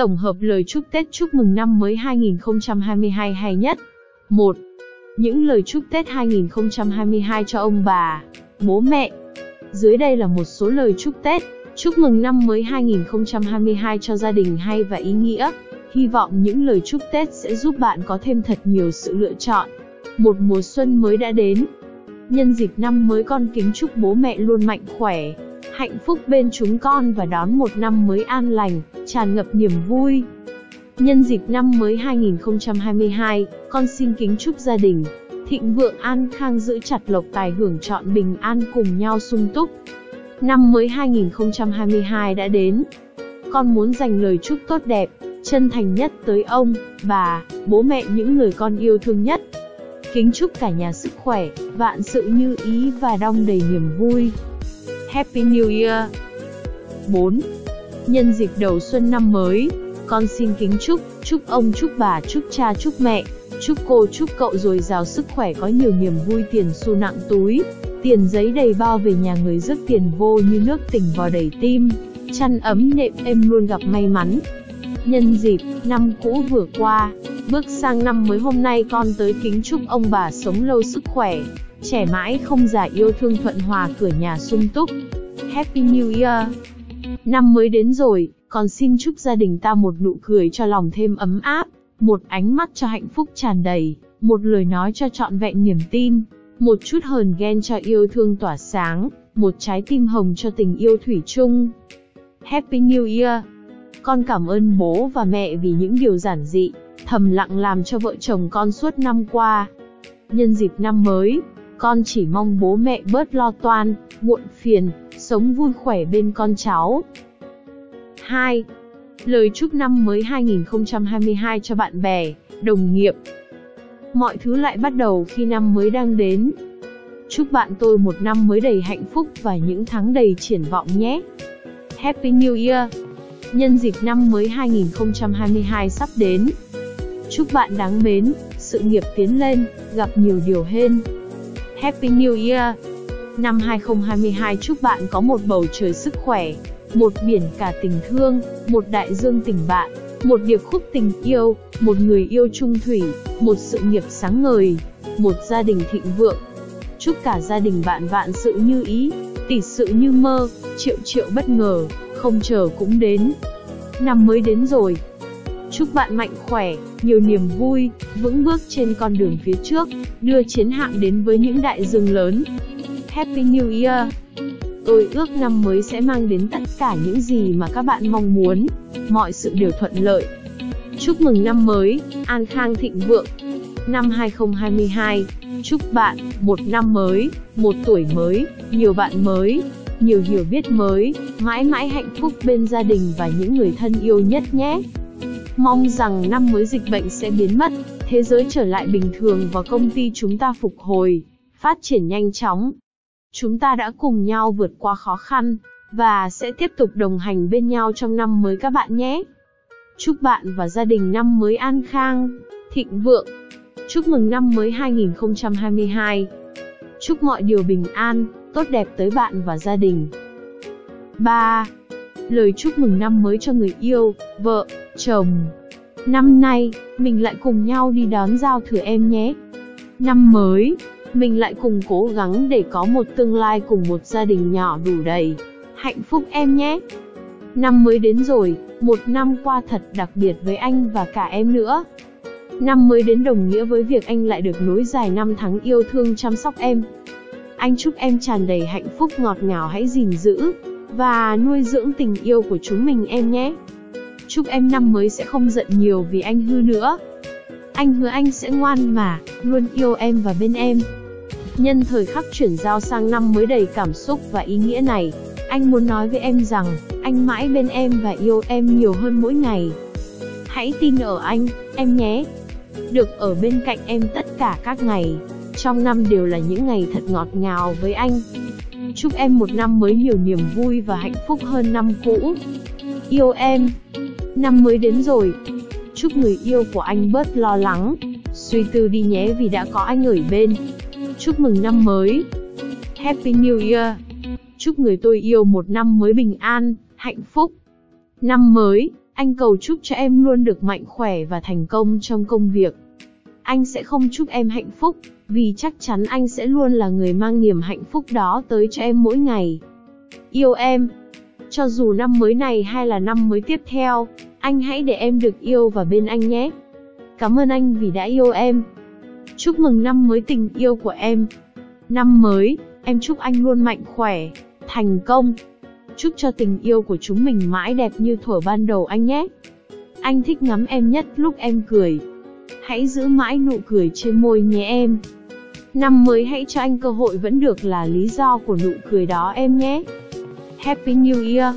Tổng hợp lời chúc Tết chúc mừng năm mới 2022 hay nhất. 1. Những lời chúc Tết 2022 cho ông bà, bố mẹ. Dưới đây là một số lời chúc Tết, chúc mừng năm mới 2022 cho gia đình hay và ý nghĩa. Hy vọng những lời chúc Tết sẽ giúp bạn có thêm thật nhiều sự lựa chọn. Một mùa xuân mới đã đến. Nhân dịp năm mới con kính chúc bố mẹ luôn mạnh khỏe, hạnh phúc bên chúng con và đón một năm mới an lành, tràn ngập niềm vui. Nhân dịp năm mới 2022, con xin kính chúc gia đình thịnh vượng an khang giữ chặt lộc tài hưởng trọn bình an cùng nhau sung túc. Năm mới 2022 đã đến. Con muốn dành lời chúc tốt đẹp, chân thành nhất tới ông, bà, bố mẹ những người con yêu thương nhất. Kính chúc cả nhà sức khỏe, vạn sự như ý và đong đầy niềm vui. Happy New Year 4. Nhân dịp đầu xuân năm mới, con xin kính chúc, chúc ông, chúc bà, chúc cha, chúc mẹ, chúc cô, chúc cậu dồi dào sức khỏe có nhiều niềm vui tiền xu nặng túi, tiền giấy đầy bao về nhà người rước tiền vô như nước tình vào đầy tim, chăn ấm nệm êm luôn gặp may mắn. Nhân dịp, năm cũ vừa qua, bước sang năm mới hôm nay con tới kính chúc ông bà sống lâu sức khỏe, trẻ mãi không già yêu thương thuận hòa cửa nhà sung túc. Happy New Year! Năm mới đến rồi, còn xin chúc gia đình ta một nụ cười cho lòng thêm ấm áp, một ánh mắt cho hạnh phúc tràn đầy, một lời nói cho trọn vẹn niềm tin, một chút hờn ghen cho yêu thương tỏa sáng, một trái tim hồng cho tình yêu thủy chung. Happy New Year! Con cảm ơn bố và mẹ vì những điều giản dị, thầm lặng làm cho vợ chồng con suốt năm qua. Nhân dịp năm mới, con chỉ mong bố mẹ bớt lo toan, muộn phiền, sống vui khỏe bên con cháu. 2. Lời chúc năm mới 2022 cho bạn bè, đồng nghiệp. Mọi thứ lại bắt đầu khi năm mới đang đến. Chúc bạn tôi một năm mới đầy hạnh phúc và những tháng đầy triển vọng nhé. Happy New Year! Nhân dịp năm mới 2022 sắp đến. Chúc bạn đáng mến, sự nghiệp tiến lên, gặp nhiều điều hên. Happy New Year! Năm 2022 chúc bạn có một bầu trời sức khỏe, một biển cả tình thương, một đại dương tình bạn, một điệp khúc tình yêu, một người yêu trung thủy, một sự nghiệp sáng ngời, một gia đình thịnh vượng. Chúc cả gia đình bạn vạn sự như ý, tỷ sự như mơ, triệu triệu bất ngờ, không chờ cũng đến. Năm mới đến rồi. Chúc bạn mạnh khỏe, nhiều niềm vui, vững bước trên con đường phía trước, đưa chiến hạm đến với những đại dương lớn. Happy New Year! Tôi ước năm mới sẽ mang đến tất cả những gì mà các bạn mong muốn, mọi sự đều thuận lợi. Chúc mừng năm mới, an khang thịnh vượng. Năm 2022, chúc bạn một năm mới, một tuổi mới, nhiều bạn mới, nhiều hiểu biết mới, mãi mãi hạnh phúc bên gia đình và những người thân yêu nhất nhé. Mong rằng năm mới dịch bệnh sẽ biến mất, thế giới trở lại bình thường và công ty chúng ta phục hồi, phát triển nhanh chóng. Chúng ta đã cùng nhau vượt qua khó khăn, và sẽ tiếp tục đồng hành bên nhau trong năm mới các bạn nhé. Chúc bạn và gia đình năm mới an khang, thịnh vượng. Chúc mừng năm mới 2022. Chúc mọi điều bình an, tốt đẹp tới bạn và gia đình. 3. Lời chúc mừng năm mới cho người yêu, vợ, chồng. Năm nay, mình lại cùng nhau đi đón giao thừa em nhé. Năm mới, mình lại cùng cố gắng để có một tương lai cùng một gia đình nhỏ đủ đầy. Hạnh phúc em nhé! Năm mới đến rồi, một năm qua thật đặc biệt với anh và cả em nữa. Năm mới đến đồng nghĩa với việc anh lại được nối dài năm tháng yêu thương chăm sóc em. Anh chúc em tràn đầy hạnh phúc ngọt ngào hãy gìn giữ và nuôi dưỡng tình yêu của chúng mình em nhé. Chúc em năm mới sẽ không giận nhiều vì anh hư nữa. Anh hứa anh sẽ ngoan mà, luôn yêu em và bên em. Nhân thời khắc chuyển giao sang năm mới đầy cảm xúc và ý nghĩa này, anh muốn nói với em rằng, anh mãi bên em và yêu em nhiều hơn mỗi ngày. Hãy tin ở anh, em nhé. Được ở bên cạnh em tất cả các ngày, trong năm đều là những ngày thật ngọt ngào với anh. Chúc em một năm mới nhiều niềm vui và hạnh phúc hơn năm cũ. Yêu em. Năm mới đến rồi. Chúc người yêu của anh bớt lo lắng, suy tư đi nhé vì đã có anh ở bên. Chúc mừng năm mới. Happy New Year. Chúc người tôi yêu một năm mới bình an, hạnh phúc. Năm mới, Anh cầu chúc cho em luôn được mạnh khỏe và thành công trong công việc. Anh sẽ không chúc em hạnh phúc, vì chắc chắn anh sẽ luôn là người mang niềm hạnh phúc đó tới cho em mỗi ngày. Yêu em. Cho dù năm mới này hay là năm mới tiếp theo, anh hãy để em được yêu và bên anh nhé. Cảm ơn anh vì đã yêu em. Chúc mừng năm mới tình yêu của em. Năm mới, em chúc anh luôn mạnh khỏe, thành công. Chúc cho tình yêu của chúng mình mãi đẹp như thuở ban đầu anh nhé. Anh thích ngắm em nhất lúc em cười. Hãy giữ mãi nụ cười trên môi nhé em. Năm mới hãy cho anh cơ hội vẫn được là lý do của nụ cười đó em nhé. Happy New Year!